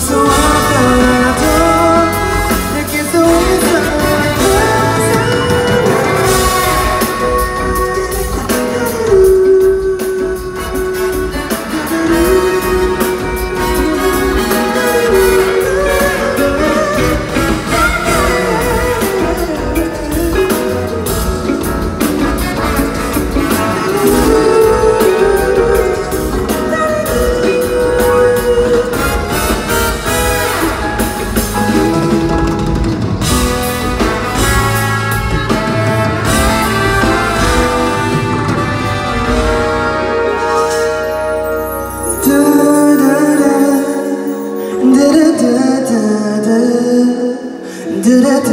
so I'm da